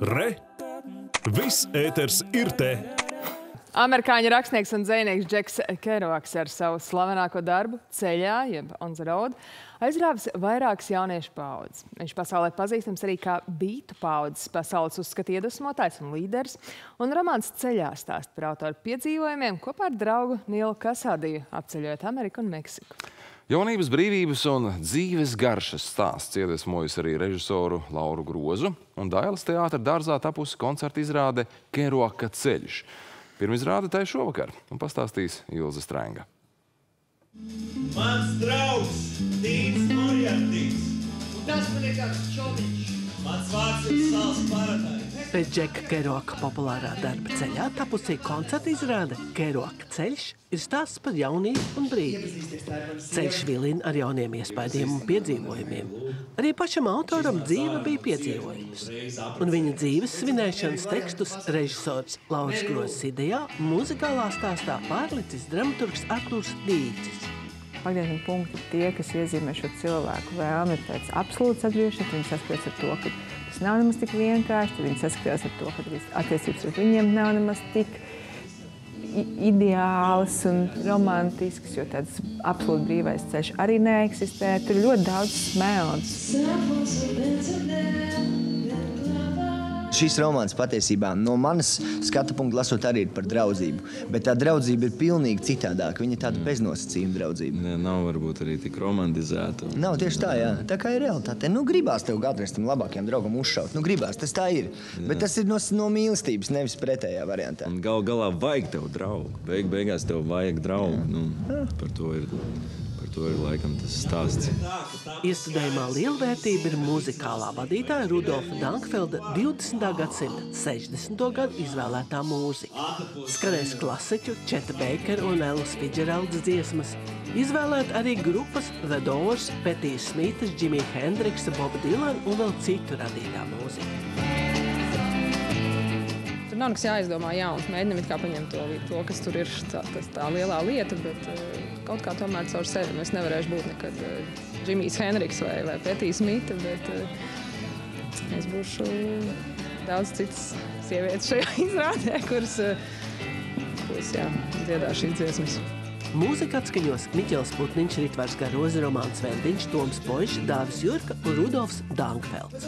Re! Viss ēters ir te! Amerikāņu rakstnieks un dzinieks Džeks Keroks ar savu slavenāko darbu Ceļā, jeb On the Road, aizrāvis vairākas jauniešu paudzes. Viņš pasaulē pazīstams arī kā bītu paudzes pasaules uzskata iedvesmotājs un līderis, un romāns Ceļā stāst par autoru piedzīvojumiem kopā ar draugu Nielu Kasādiju, apceļojot Ameriku un Meksiku. Jaunības brīvības un dzīves garšas stāsts iedvesmojas arī režisoru Lauru Grozu, un Dailas teātra dārzā tapusi koncerta izrāde Keroka ceļš. Pirmizrāde tai šovakar, un pastāstīs Ilze Strenga. Mans draugs, Tīns Mojardīs. Un tas man ir kāds čomiņš. Mans vārds ir Sals Paradais. Pēc Džeka Keroka populārā darba ceļā tapusī koncerta izrāde Keroka ceļš ir stāsts par jaunību un brīvību. Ceļš vilina ar jauniem iespaidiem un piedzīvojumiem. Arī pašam autoram dzīve bija piedzīvojums. Un viņa dzīves svinēšanas tekstus režisors Lauris Grozs idejā muzikālā stāstā pārlicis dramaturgs Artūrs Dīcis. Pagrieziena punkti ir tie, kas iezīmē šo cilvēku vēlmi pēc absolūtas atgriešanās. Viņi saskars ar to, ka tas nav nemaz tik vienkārši. Viņi saskars ar to, ka attiecības ar viņiem nav nemaz tik ideāls un romantisks, jo tāds absolūti brīvais ceļš arī neeksistē. Tur ir ļoti daudz smelts. Šis romāns patiesībā no manas skatu punkta lasot arī ir par draudzību. Bet tā draudzība ir pilnīgi citādāka. Viņa ir tāda beznosacījuma draudzība. Ne, nav varbūt arī tik romantizēta. Nav tieši tā, jā. Tā kā ir realitāte. Nu, gribās tev kādreiz tam labākajam draugam uzšaut. Nu, gribās, tas tā ir. Jā. Bet tas ir no, no mīlestības, nevis pretējā variantā. Un gal galā vajag tev draugu. Beig beigās tev vajag draugu. Nu, par to ir to ir laikam tas stāsts. Iestudējumā lielvērtība ir muzikālā vadītāja Rudolfa Dankfelda 20. gadsimta 60. gadu izvēlētā mūzika. Skanēs klasiķu Četa Beikera un Elas Fidžeraldas dziesmas. Izvēlēt arī grupas The Doors, Petijas Smītas, Džimija Hendriksa, Boba Dilana un vēl citu radītā mūzika. Nav nekas jāizdomā jauns. Mēģinam kā paņemt to, to, kas tur ir tā, tas, tā lielā lieta, bet uh, kaut kā tomēr caur sevi. Es nevarēšu būt nekad uh, Džimijs Henriks vai, vai Petīs Mita, bet uh, es būšu daudz citas sievietes šajā izrādē, kuras, kuras jā, dziedās šīs dziesmas. Mūzika atskaņos Miķels Putniņš, Ritvars Garoza, Romāns Vendiņš, Toms Poļš, Dāvis Jurka un Rudolfs Dankfelds.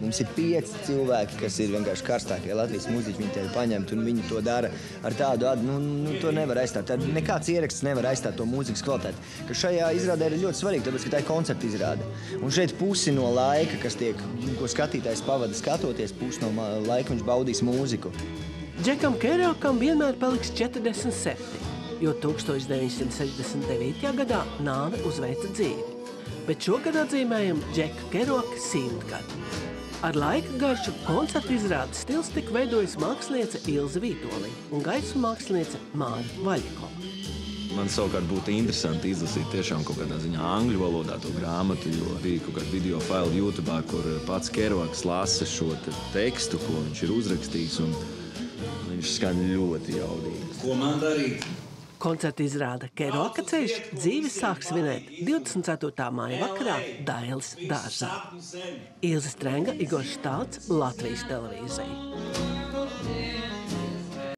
Mums ir pieci cilvēki, kas ir vienkārši karstākie Latvijas mūziķi. Viņi tevi paņemt un viņi to dara ar tādu, nu, nu to nevar aizstāt. Tad nekāds ieraksts nevar aizstāt to mūzikas kvalitāti. Kas šajā izrādē ir ļoti svarīgi, tāpēc, ka tā ir koncerta izrāde. Un šeit pusi no laika, kas tiek, ko skatītājs pavada skatoties, pusi no laika viņš baudīs mūziku. Džekam Kerokam vienmēr paliks 47 jo 1969. gadā nāve uzveica dzīvi. Bet šogad atzīmējam Džeka Keroka simtgadu. Ar laika garšu koncertu izrādes stils tika veidojis māksliniece Ilze Vītoliņa un gaismu māksliniece Māra Vaļikova. Man savukārt būtu interesanti izlasīt tiešām kaut kādā ziņā angļu valodā to grāmatu, jo bija kaut kāda video faila YouTube, kur pats Keroks lasa šo te tekstu, ko viņš ir uzrakstījis, un viņš skan ļoti jaudīgi. Ko man darīt? Koncerta izrāda Keroka ceļš dzīvi sāk svinēt 24. māja vakarā Dailes dārzā. Ilze Strenga, Igors Štāts, Latvijas televīzija.